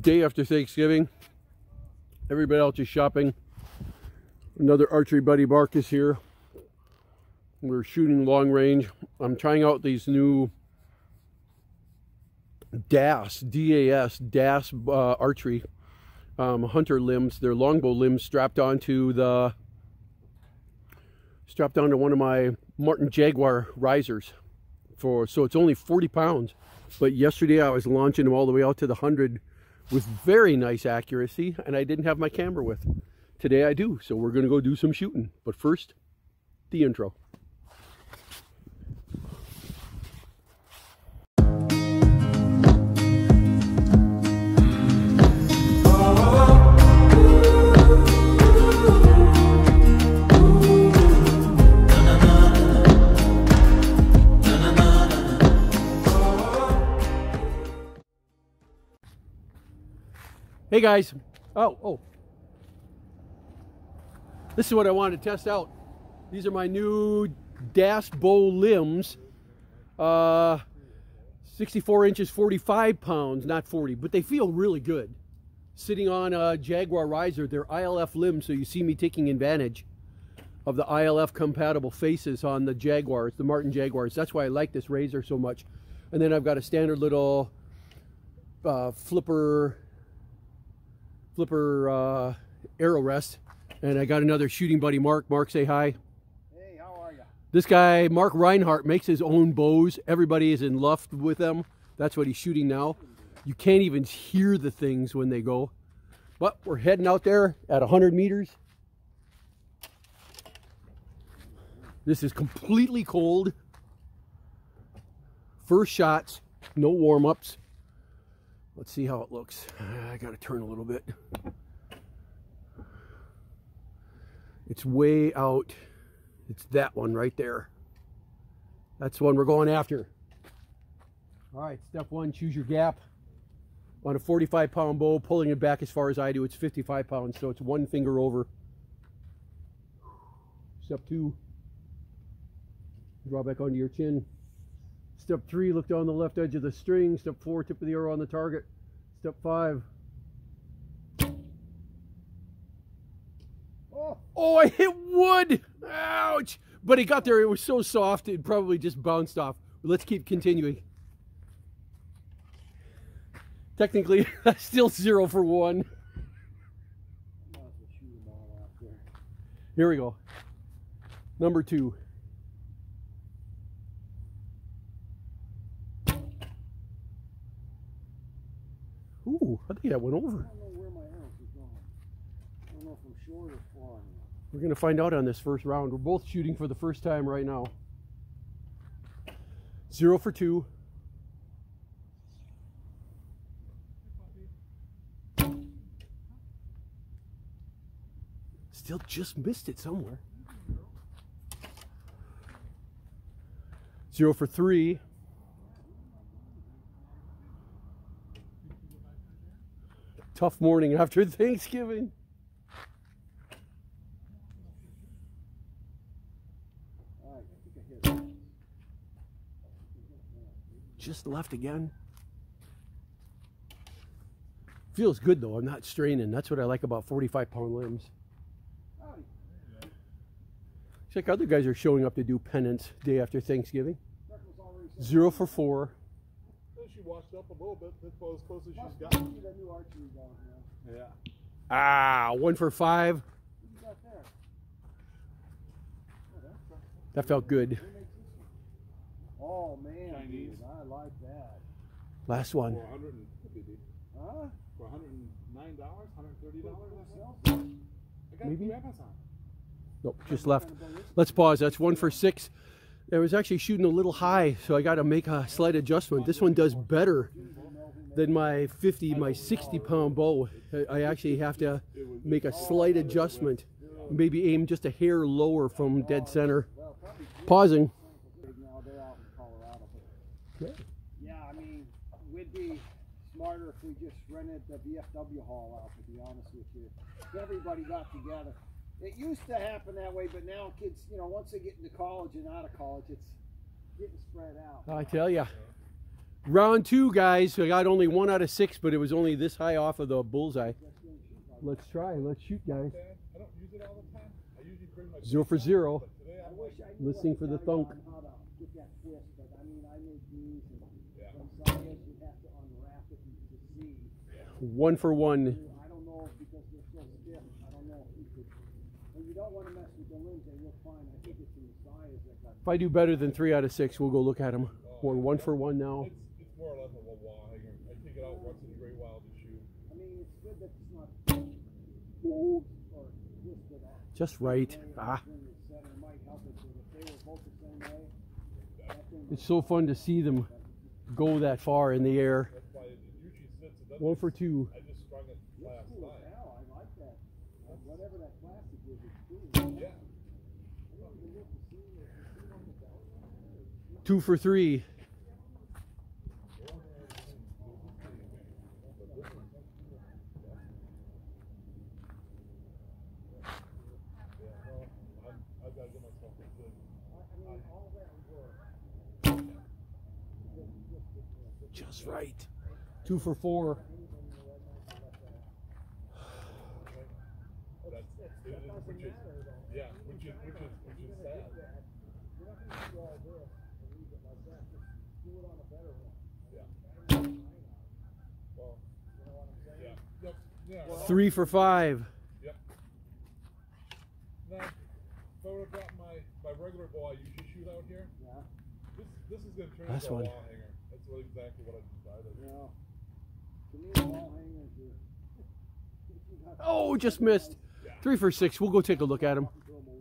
Day after Thanksgiving. Everybody else is shopping. Another archery buddy Mark is here. We're shooting long range. I'm trying out these new DAS, D-A-S, DAS uh, archery um, hunter limbs. They're longbow limbs strapped onto the strapped onto one of my Martin Jaguar risers. For so it's only 40 pounds. But yesterday I was launching them all the way out to the 100 with very nice accuracy, and I didn't have my camera with. Today I do, so we're gonna go do some shooting. But first, the intro. Hey guys. Oh, oh. This is what I wanted to test out. These are my new DAS bow limbs. Uh, 64 inches, 45 pounds, not 40, but they feel really good. Sitting on a Jaguar riser, they're ILF limbs, so you see me taking advantage of the ILF compatible faces on the Jaguars, the Martin Jaguars. That's why I like this riser so much. And then I've got a standard little uh, flipper flipper uh, arrow rest. And I got another shooting buddy, Mark. Mark, say hi. Hey, how are you? This guy, Mark Reinhardt, makes his own bows. Everybody is in love with them. That's what he's shooting now. You can't even hear the things when they go. But we're heading out there at 100 meters. This is completely cold. First shots, no warm-ups. Let's see how it looks. I got to turn a little bit. It's way out. It's that one right there. That's the one we're going after. All right, step one, choose your gap. On a 45 pound bow, pulling it back as far as I do, it's 55 pounds, so it's one finger over. Step two, draw back onto your chin. Step three, look down the left edge of the string. Step four, tip of the arrow on the target. Step five. Oh, I hit wood! Ouch! But it got there, it was so soft, it probably just bounced off. Let's keep continuing. Technically, that's still zero for one. Here we go. Number two. Ooh, I think that went over. I don't know where my arrows are going. I don't know if I'm short or far. We're going to find out on this first round. We're both shooting for the first time right now. Zero for two. Still just missed it somewhere. Zero for three. Tough morning after Thanksgiving. Just left again. Feels good though. I'm not straining. That's what I like about 45 pound limbs. It's like other guys are showing up to do penance day after Thanksgiving. Zero for four. She washed up a little bit. That's about as close as she's Must gotten. be the new archery down here. Yeah. Ah, one for five. What you got there? Oh, that's not- That felt good. Who makes this one? Oh man, Chinese. dude, I like that. Last one. For 100 and, Huh? for 109 dollars, 130 dollars. Self- I got Maybe. Amazon. Nope, just left. Let's pause. That's one for six. I was actually shooting a little high, so I got to make a slight adjustment. This one does better than my 50, my 60 pound bow. I- actually have to make a slight adjustment. Maybe aim just a hair lower from dead center. Pausing. yeah, I mean, we'd be smarter if we just rented the VFW hall out. To be honest with you, everybody got together. It used to happen that way, but now kids, you know, once they get into college and out of college, it's getting spread out. I tell ya. Round two, guys. I got only one out of six, but it was only this high off of the bullseye. Let's try. Let's shoot, guys. Dan, I don't use it all the time. I usually bring my Zero for zero. But today I I'm wish like, I knew Listening for the thunk. One for to If I do better than three out of six, we'll go look at them. One, one for one now. it's, it's more or less of a wall. I take it out once in a great while to shoot. I mean, it's good that it's not or twisted off. Just right. Ah, it's set, it might help it, but if they were both the same way, that thing it's so fun to see them go that far in the air. That's why it usually sits. It doesn't One for two. I just strung it looks last cool as night. hell. I like that. Like, Whatever that plastic is, it's cool. Yeah. I don't even look to see if you see on the belt. Two for three. Yeah. No, I'm, I've got to get myself a good. I mean, all for three. Just right. Two for four. Yeah, which is, which is, which is sad. You're not gonna do all this and leave it like that. Just do it on a better one. Yeah. Well, You know what I'm saying? yeah. Yep. Yeah. Three for five. Yep. Now, if I were to drop my, my regular ball I usually shoot out here, Yeah. this this is going to turn That's into a one. wall hanger. That's really exactly what I decided. Yeah. To me, the wall hangers are. you Oh, just missed. Three for six. We'll go take a look at them. throw 'em away.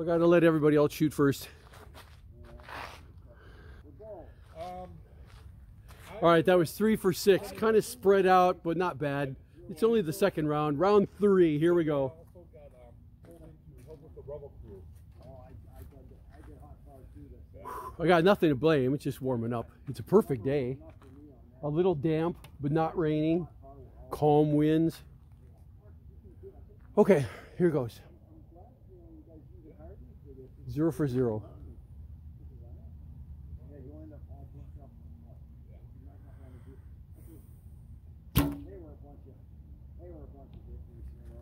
I gotta let everybody else shoot first. The ball. Um, I, All right, that was three for six. Kind of spread out, but not bad. It's only the second round. Round three. Here we go. I, got nothing to blame. It's just warming up. It's a perfect day. A little damp, but not raining. Calm winds. Okay, here goes. Zero for zero. Yeah, you end up all booked up. You might not want to do. I think They were a bunch of. They were a bunch of different. You know. One for one. He's done the job and everything. It was like Yeah. one guy poked himself in the eye with a pencil. That's what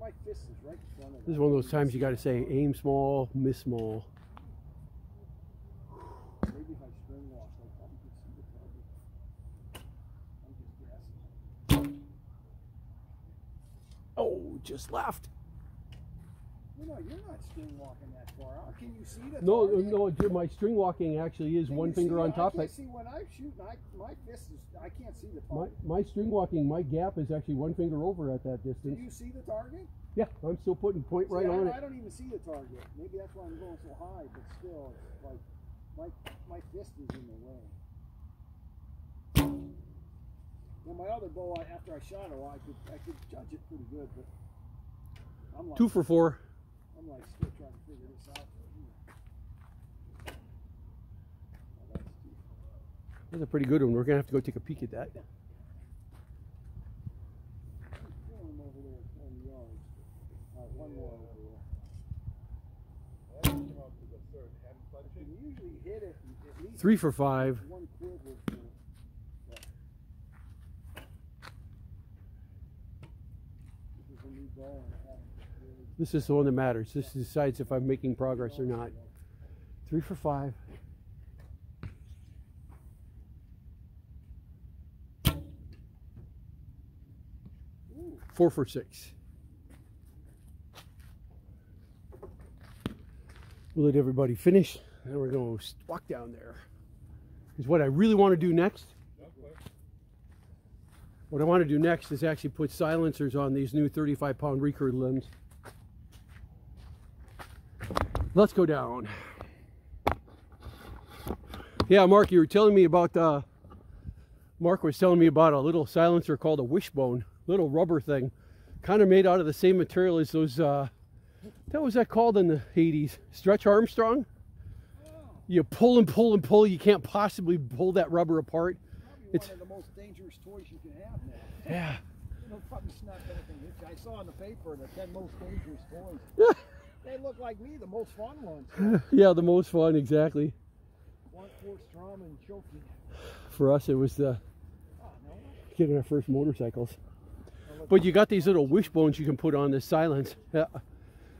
my fist is right in front of This is one of those times you gotta say aim small, miss small. Maybe if I string I probably could see the target. I'm just guessing. Oh, just left. Know, you're not string walking that far out. Can you see the No, target? no, dude, my string walking actually is Can one finger see on top. I can't see when I'm shooting. I, my fist is. I can't see the my, target. my string walking, my gap is actually one finger over at that distance. Do you see the target? Yeah, I'm still putting point right See, I, on I it. don't even see the target. Maybe that's why I'm going so high, but still, it's like my my fist is in the way. Now my other bow, I, after I shot it, I could I could judge it pretty good, but I'm like Two for four. I'm like still trying to figure this out. Oh, that's too- That's a pretty good one. We're gonna have to go take a peek at that. Kill him over there at 20 yards. All right, one more over there. I came out to the third hand You punching. can usually hit it at least Three for five. This is the one that matters. This decides if I'm making progress or not. Three for five. Four for six. We'll let everybody finish. and we're going to walk down there. Is what I really want to do next, what I want to do next is actually put silencers on these new 35 pound recurve limbs. Let's go down. Yeah, Mark, you were telling me about, uh, Mark was telling me about a little silencer called a wishbone, little rubber thing, kind of made out of the same material as those, uh, what was that called in the 80s? Stretch Armstrong? You pull and pull and pull, you can't possibly pull that rubber apart. Probably It's- one of the most dangerous toys you can have now. Yeah. It'll probably snap anything. you. I saw in the paper the 10 most dangerous toys. they look like me, the most fun ones. yeah, the most fun, exactly. Blunt force trauma and choking. For us, it was the Oh, no. getting our first motorcycles. But you got these little wishbones you can put on this silence. Yeah.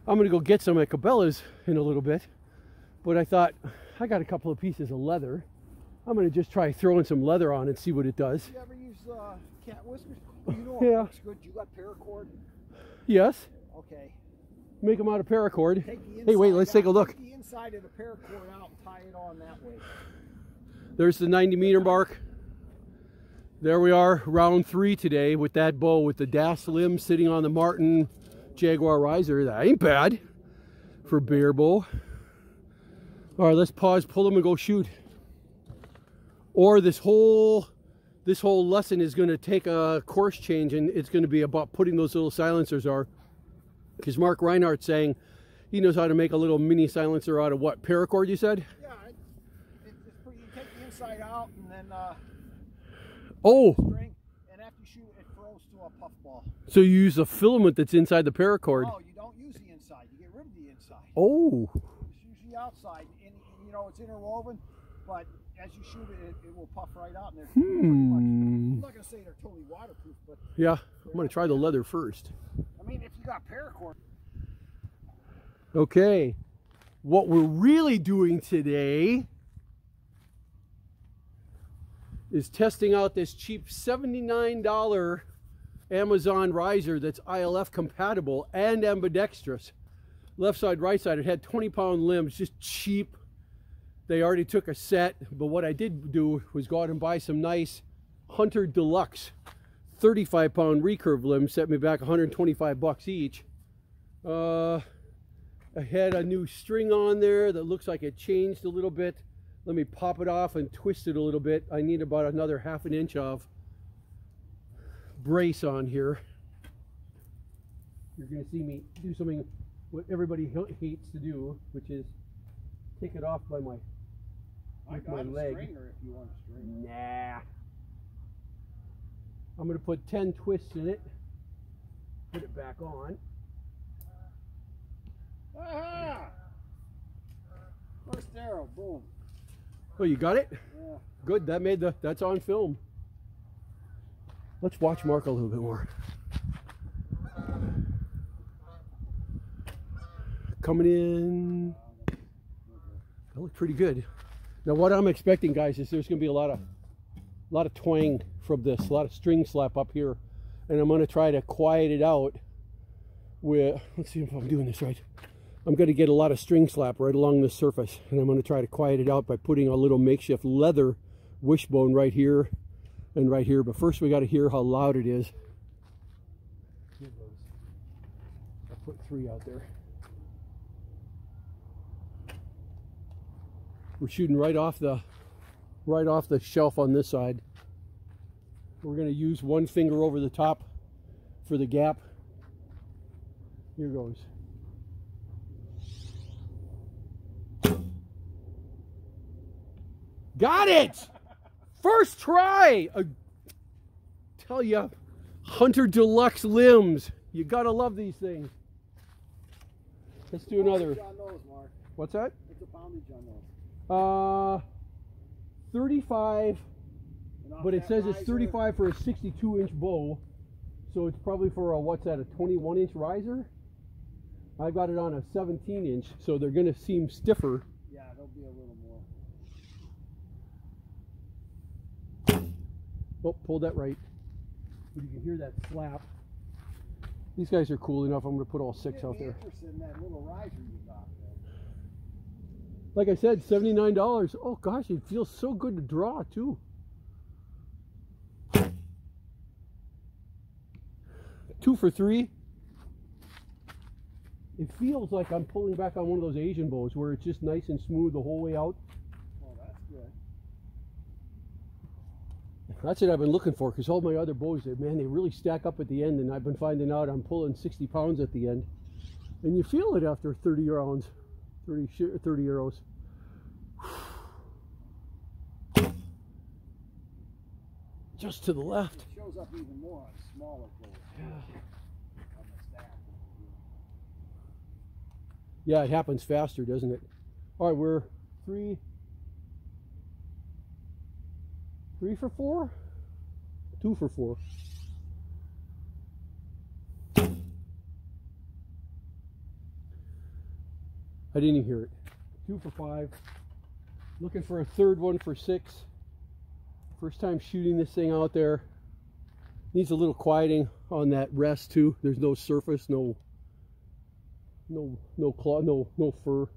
I'm gonna go get some at Cabela's in a little bit. But I thought, I got a couple of pieces of leather. I'm gonna just try throwing some leather on and see what it does. You ever use uh, cat whiskers? You know Yeah. it looks good. You got paracord? Yes, Okay. make them out of paracord. Hey, wait, let's take a look. Take the inside of the paracord out and tie it on that way. There's the 90 meter mark. There we are, round three today with that bow with the DAS limb sitting on the Martin Jaguar riser. That ain't bad for barebow. All right, let's pause, pull them and go shoot. Or this whole this whole lesson is going to take a course change and it's going to be about putting those little silencers are because Mark Reinhardt's saying he knows how to make a little mini silencer out of what paracord you said? Yeah, it, it, pretty, you take the inside out and then uh, Oh, string, and after you shoot it, throws to a puffball. So you use the filament that's inside the paracord. No, you don't use the inside. You get rid of the inside. Oh, It's usually the outside, and you know it's interwoven, but as you shoot it, it, it will puff right out. And they're much, Hmm. I'm not gonna say they're totally waterproof, but yeah. I'm gonna try the leather first. I mean, if you got paracord, Okay. What we're really doing today is testing out this cheap $79 Amazon riser that's ILF compatible and ambidextrous. Left side, right side. It had 20 pound limbs, just cheap. They already took a set, but what I did do was go out and buy some nice Hunter Deluxe 35 pound recurve limbs, set me back 125 bucks each. Uh, I had a new string on there that looks like it changed a little bit. Let me pop it off and twist it a little bit. I need about another half an inch of brace on here. You're going to see me do something what everybody hates to do, which is take it off by my I got my a leg. stringer if you want a. Nah. I'm going to put 10 twists in it. Put it back on. Aha! First arrow, boom. Oh, you got it? Yeah. Good. That made the. That's on film. Let's watch Mark a little bit more. Coming in. That looked pretty good. Now, what I'm expecting, guys, is there's going to be a lot of, a lot of twang from this, a lot of string slap up here, and I'm going to try to quiet it out. With let's see if I'm doing this right. I'm going to get a lot of string slap right along the surface and I'm going to try to quiet it out by putting a little makeshift leather wishbone right here and right here. But first we got to hear how loud it is. Here goes. I put three out there. We're shooting right off the right off the shelf on this side. We're going to use one finger over the top for the gap. Here goes Got it! First try! I tell you, Hunter Deluxe limbs. You gotta love these things. Let's do another. Poundage on those, Mark. What's that? What's the poundage on those? Uh, 35, but it says it's 35 for a 62 inch bow. So it's probably for a, what's that, a 21 inch riser? I've got it on a 17 inch, so they're gonna seem stiffer. Yeah, they'll be a little more. Oh, pulled that right. You can hear that slap. These guys are cool enough. I'm going to put all six out there. Like I said, $79. Oh gosh, it feels so good to draw too. Two for three. It feels like I'm pulling back on one of those Asian bows where it's just nice and smooth the whole way out. Well, that's good. That's what I've been looking for because all my other bows, man, they really stack up at the end, and I've been finding out I'm pulling 60 pounds at the end, and you feel it after 30 rounds, 30 30 arrows. Just to the left. It shows up even more on smaller bows. Stack. Yeah, it happens faster, doesn't it? All right, we're three, three for four, two for four. I didn't hear it. Two for five. Looking for a third one for six. First time shooting this thing out there. Needs a little quieting on that rest too. There's no surface, no no no claw no no fur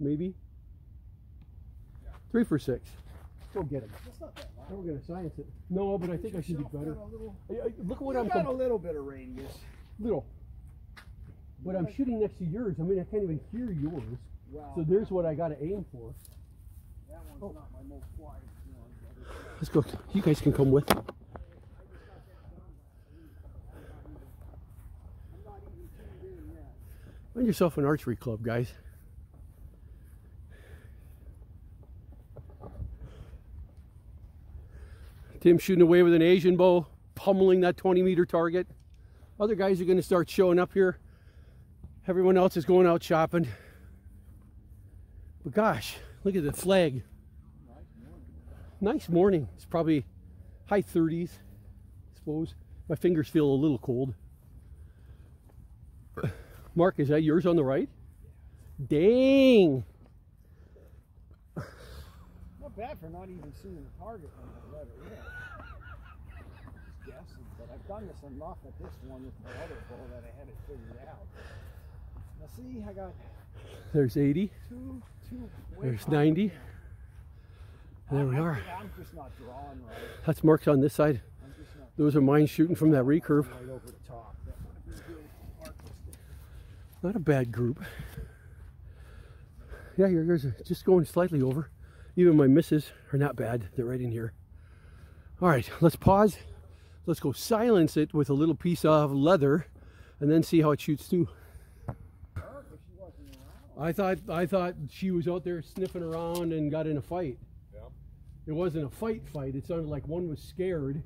maybe? Three for six. Go get him That's not that loud. we're gonna science it. No but i think i should do better. Little, I- I- look at what i'm got a little bit of radius. little. But i'm shooting next to yours. I mean i can't even hear yours. Well, so there's what i gotta aim for. that one's Oh. not my most quiet one. let's go. You guys can come with I'm not even tuned in yet. find yourself an archery club guys Tim shooting away with an Asian bow, pummeling that 20 meter target. Other guys are going to start showing up here. Everyone else is going out shopping. But gosh, look at the flag. Nice morning. It's probably high 30s, I suppose. My fingers feel a little cold. Mark, is that yours on the right? Dang. Bad for not even seeing the target when I let it in. Just guessing, but I've done this enough at this one with my other bow that I had it figured out. Now see, I got There's 80. two, two. There's 90. There we are. think I'm just not drawing right. That's marks on this side. I'm just not Those are mine shooting from that recurve. right over the top. That would be good artistic. Not a bad group. Yeah, your yours are just going slightly over. Even my misses are not bad. They're right in here. All right, let's pause. Let's go silence it with a little piece of leather and then see how it shoots too. Erica, she wasn't around. I thought I thought she was out there sniffing around and got in a fight. Yeah. It wasn't a fight fight. It sounded like one was scared,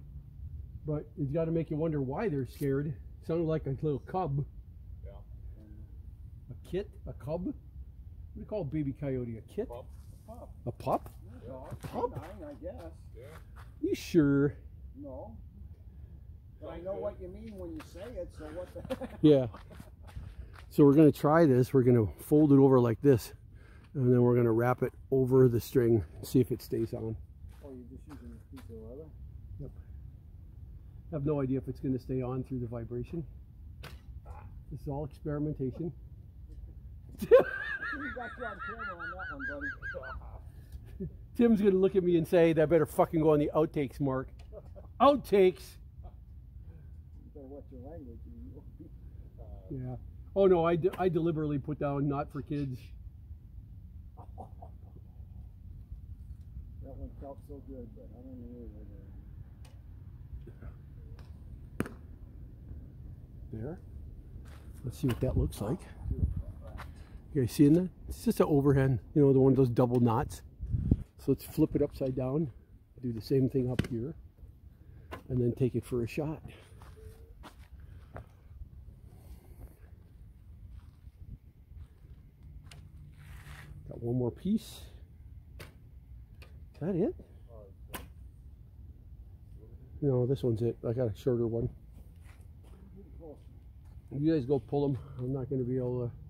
but it's got to make you wonder why they're scared. It sounded like a little cub. Yeah. A kit? A cub? What do you call a baby coyote? A kit? Pup. A pup? Dog. pup? Canine, I guess. Yeah. You sure? No. But I know what you mean when you say it, so what the Yeah. So we're going to try this. We're going to fold it over like this. And then we're going to wrap it over the string and see if it stays on. Oh, you're just using a piece of leather? I have no idea if it's going to stay on through the vibration. This is all experimentation. You got you on camera on that one, buddy. Tim's going to look at me and say, that better fucking go on the outtakes, Mark. Outtakes? You better watch your language. You Yeah. Oh no, I, I deliberately put down not for kids. That one felt so good, but I don't know whether. There. Let's see what that looks like. You guys seeing that? It's just an overhand, you know, the one of those double knots. So let's flip it upside down, do the same thing up here, and then take it for a shot. Got one more piece. Is that it? No, this one's it. I got a shorter one. You guys go pull them. I'm not going to be able to.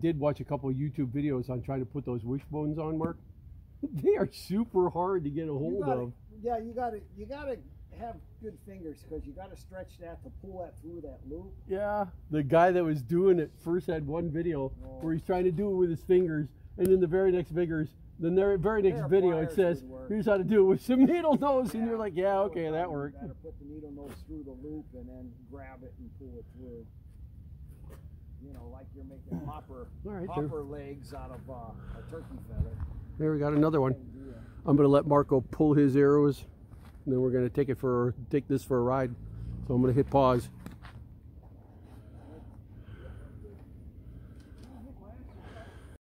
Did watch a couple of YouTube videos on trying to put those wishbones on, Mark. They are super hard to get a hold gotta, of. yeah, you gotta, you gotta have good fingers because you got to stretch that to pull that through that loop. Yeah. The guy that was doing it first had one video where he's trying to do it with his fingers, and then the very next fingers, the very very next video it says, "Here's how to do it with some needle nose," and you're like, "Yeah, That okay, that worked." be Better put the needle nose through the loop and then grab it and pull it through. You know, like you're making hopper right, hopper legs out of uh, a turkey feather. There we got another one. I'm gonna let Marco pull his arrows, and then we're gonna take it for take this for a ride. So I'm gonna hit pause.